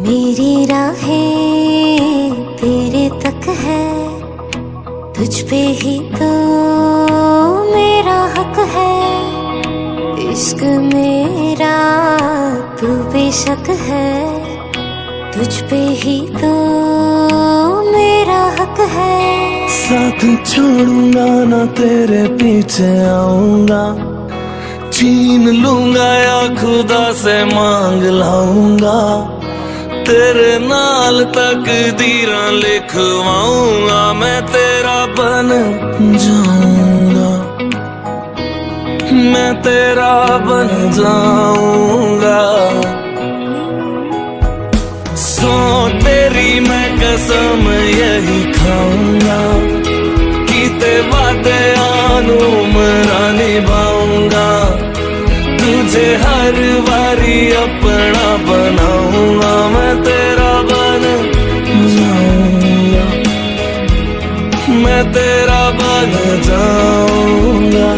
मेरी राहें तेरे तक है, तुझ पे ही तो मेरा हक है। इश्क मेरा तू बेशक है, तुझ पे ही तो मेरा हक है। साथ छोड़ूँगा, ना तेरे पीछे आऊँगा। छीन लूँगा या खुदा से मांग लाऊँगा। तेरे नाल तक दीरा लिखवाऊँगा, मैं तेरा बन जाऊँगा। मैं तेरा बन जाऊँगा। सो तेरी मैं कसम यही खाऊँगा। आनू निभाऊँगा तुझे हर बारी अपना बनाऊँगा। मैं तेरा बन जाऊँगा। मैं तेरा बन जाऊँगा।